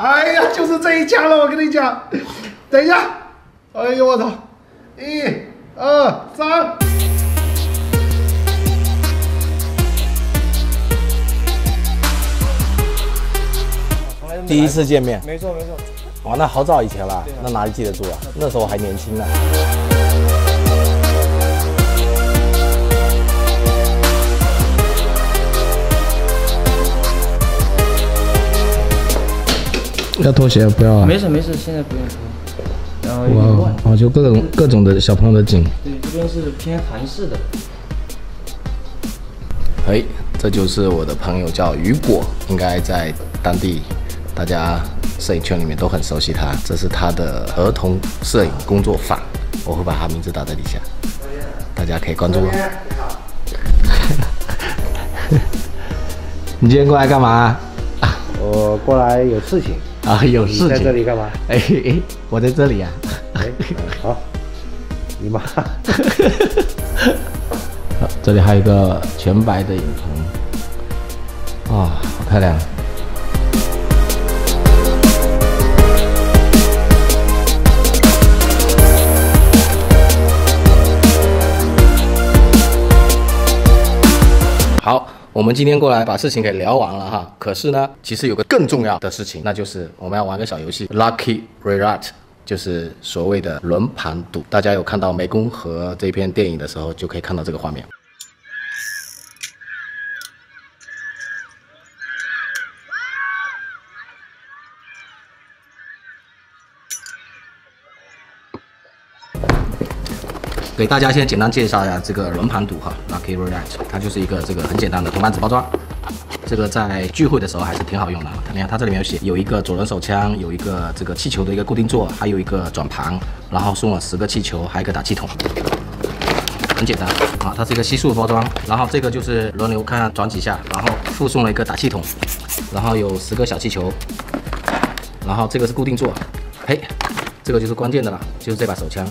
哎呀，就是这一家了，我跟你讲。等一下，哎呦我操！一、二、三。第一次见面，没错没错。哇，那好早以前了，那哪里记得住啊？那时候我还年轻呢。要拖鞋不要啊？没事没事，现在不用拖。然后有点乱。哦，就各种各种的小朋友的景。对，这边是偏韩式的。哎，这就是我的朋友，叫雨果，应该在当地大家摄影圈里面都很熟悉他。这是他的儿童摄影工作坊，我会把他名字打在底下，大家可以关注哦。你今天过来干嘛？我过来有事情啊，有事情在这里干嘛？哎哎，我在这里呀、哎，好，你妈，好这里还有一个全白的影棚，啊、好漂亮。好，我们今天过来把事情给聊完了哈。可是呢，其实有个更重要的事情，那就是我们要玩个小游戏，Lucky Roulette，就是所谓的轮盘赌。大家有看到《湄公河》这篇电影的时候，就可以看到这个画面。给大家先简单介绍一下这个轮盘赌哈，Lucky Roulette，它就是一个这个很简单的铜板纸包装。这个在聚会的时候还是挺好用的。你看它这里面有写，有一个左轮手枪，有一个这个气球的一个固定座，还有一个转盘，然后送了十个气球，还有一个打气筒。很简单啊，它是一个吸塑包装，然后这个就是轮流看转几下，然后附送了一个打气筒，然后有十个小气球，然后这个是固定座，嘿，这个就是关键的了，就是这把手枪。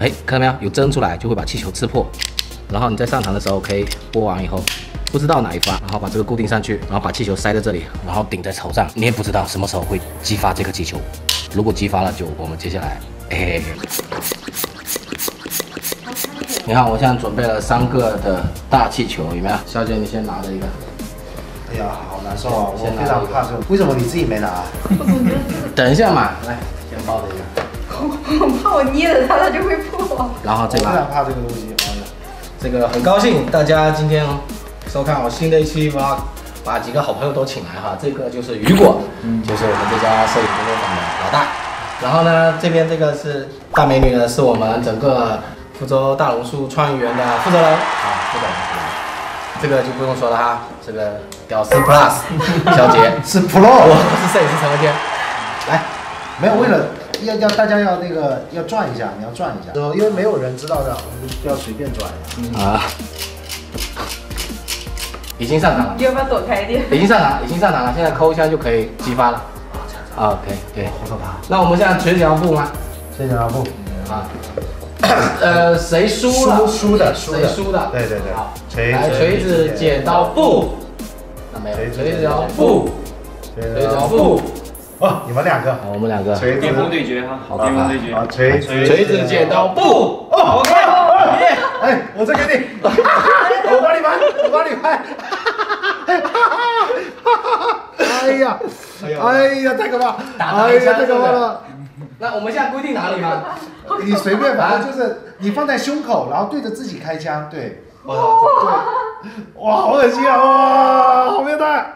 哎，看到没有？有针出来就会把气球刺破，然后你在上膛的时候可以拨完以后，不知道哪一发，然后把这个固定上去，然后把气球塞在这里，然后顶在头上，你也不知道什么时候会激发这个气球，如果激发了，就我们接下来，哎，你看我现在准备了三个的大气球，有没有？小姐，你先拿着一个，哎呀，好难受啊！我非常怕这个，为什么你自己没拿？等一下嘛，来，先抱着一个，我怕我捏着它，它就会破。然后这个我非常怕这个东西。这个很高兴大家今天收看我新的一期 vlog，把几个好朋友都请来哈。这个就是雨果，就是我们这家摄影工作坊的老大。然后呢，这边这个是大美女呢，是我们整个福州大榕树创意园的负责人啊，负责人。这个就不用说了哈，这个屌丝 plus 小姐，是 Pro，我是摄影师陈文天。来，没有为了要要大家要那个要转一下，你要转一下，因为没有人知道的，我们就要随便转。啊，已经上场了。你要不要躲开一点？已经上膛，已经上场了，现在抠一下就可以激发了。啊，OK，对，好可怕！那我们现在垂脚步吗？谢谢阿布，啊，呃，谁输了？输输的输的谁输的？对对对好，锤来，锤子剪刀布。那没有，锤子锤子剪刀布，锤子剪刀布。哦，你们两个好，我们两个。锤子巅峰对决哈，好巅峰对决。好锤子锤子剪刀布。哦，OK，哎，我这给你，我帮你拍，我帮你拍。哎呀，哎呀，太可怕！哎呀，太可怕了！那我们现在规定哪里吗？你随便，反正就是你放在胸口，然后对着自己开枪，对，哇，对，哇，好恶心啊！哇，好变态！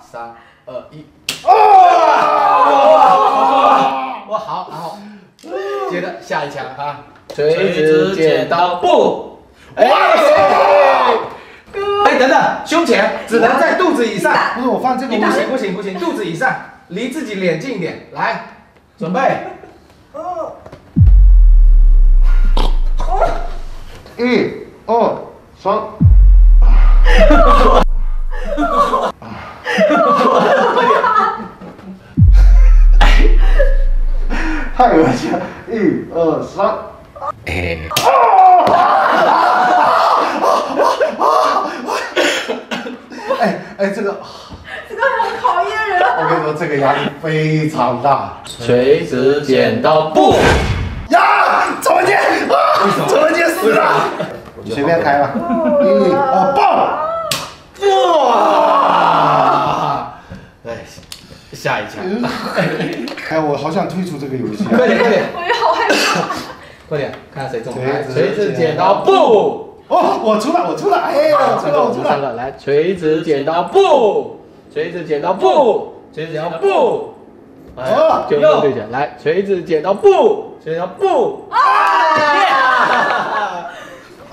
三二一。啊！哇，好，然后接着下一枪啊，锤子剪刀布，哎，哎，等等，胸前只能在肚子以上，不是我放这个不不行不行不行，肚子以上，离自己脸近一点，来，准备，一、二、三。太恶心了！一、二、三。哎，哎，这个这个很考验人。我跟你说，这个压力非常大。垂直剪刀布。呀，怎么剪啊，怎么剪死了。你随便开吧。一二，爆！哇！哎，下一下。哎，我好想退出这个游戏。快点快点我也好害怕。快点，看看谁中。锤子锤子剪刀布。哦，我出了，我出了，哎，我出了，我出了。三个，来，锤子剪刀布，锤子剪刀布，锤子剪刀布。哦就分对起来，锤子剪刀布，锤子剪刀布。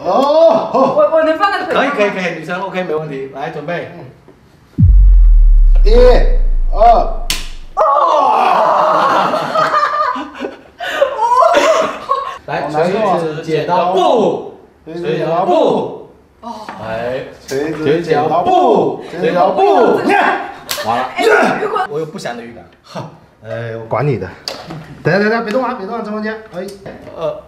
哦，我我能放在腿上可以可以可以，女生 OK 没问题，来准备。一、二，来，好难受啊锤子剪刀布，锤子剪刀布。哎，锤子剪刀布，锤子剪刀布。完了，我有不祥的预感。哎，我管你的。等下等下，别动啊，别动啊，陈文杰。哎，呃，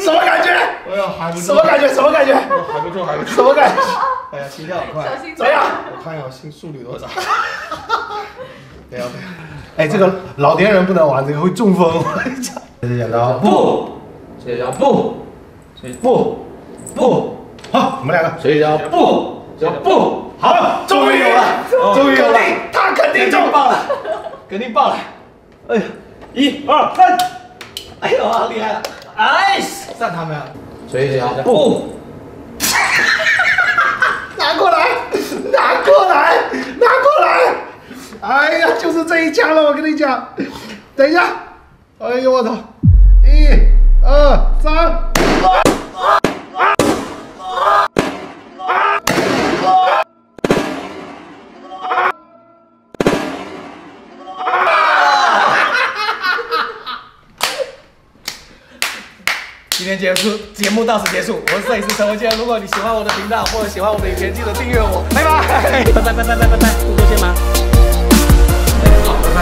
什么感觉？哎呀，还不什么感觉？什么感觉？还不错，还不错。什么感觉？哎呀，心跳好快。小心怎么样？我看一下我心速率多少。不要不要。哎，这个老年人不能玩，这个会中风。我跟你讲。剪刀布，锤子剪刀布，锤布布，好，我们两个。锤子剪刀布，剪布。好，终于有了，终于有了，他肯定中。爆了，肯定爆了！哎呀，一二三，哎呦，好厉害了！哎，赞他们了。锤子剪刀布，拿过来，拿过来，拿过来！哎呀，就是这一家了，我跟你讲。等一下，哎呦我操！一、二、三。今天结束，节目到此结束。我是摄影师陈文健。如果你喜欢我的频道或者喜欢我的影片，记得订阅我。拜拜，拜拜拜拜拜拜拜，不多谢吗？